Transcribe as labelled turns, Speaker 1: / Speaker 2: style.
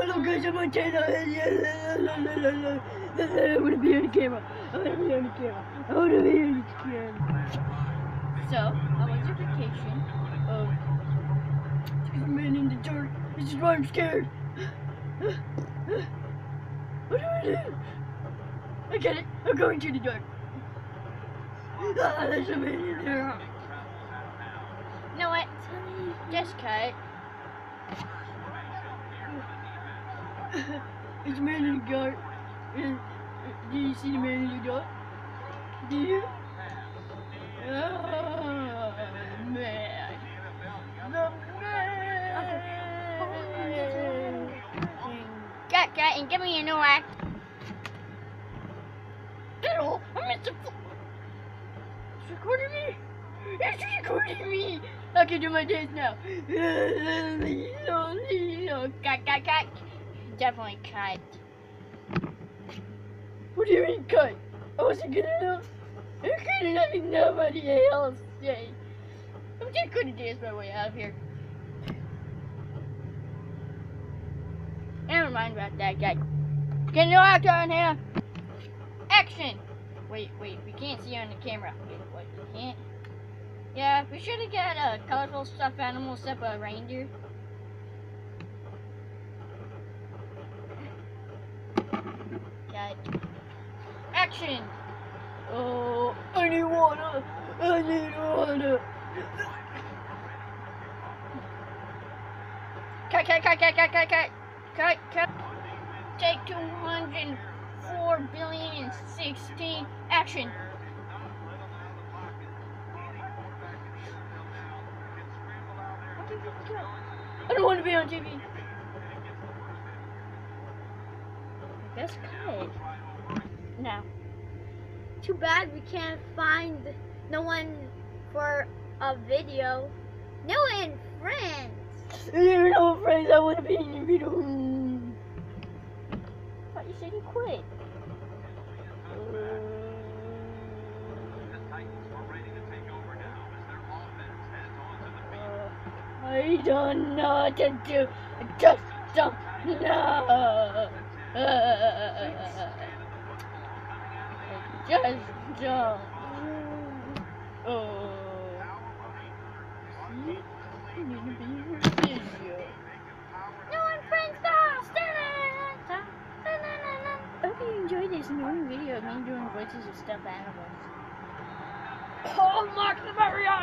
Speaker 1: Hello guys, I'm on channel. I want to be on the camera. I want to be on the camera. I want to be on the camera.
Speaker 2: So, was your vacation?
Speaker 1: Oh, there's a man in the dark. This is why I'm scared. What do I do? I get it. I'm going to the dark. Ah, there's a man in there.
Speaker 2: You know what? Just cut.
Speaker 1: The dark. Uh, Do you see the man in the dark? Do you? Oh, man. The man.
Speaker 2: Cut, cut, and give me a new act.
Speaker 1: Hello, I'm Mr. F- it's recording me. It's recording me. I can do my dance now.
Speaker 2: Cut, cut, cut. Definitely cut.
Speaker 1: What do you mean cut? I wasn't good enough. I couldn't have nobody else say. I'm just gonna dance my way out of here.
Speaker 2: Never mind about that guy. Get new actor on here. Action. Wait, wait, we can't see on the camera. Wait, what? We can't. Yeah, we should have got a colorful stuffed animal except a reindeer. Got action.
Speaker 1: Oh, I need water. I need water.
Speaker 2: Cut, cut, cut, cut, cut, cut, cut, cut, cut. Take 204 billion and 16. Action.
Speaker 1: I don't want to be on TV.
Speaker 2: Cut. No.
Speaker 3: Too bad we can't find no one for a video. Noah and Friends.
Speaker 1: You're no friends. I want to be in your video.
Speaker 2: thought you said you quit.
Speaker 1: Uh, I don't know what to do. I just don't know. Just don't. Oh.
Speaker 2: Noah and Friends calls.
Speaker 1: I hope you enjoyed this new video of me doing voices of stuffed animals.
Speaker 2: Oh, Mark the Mariana!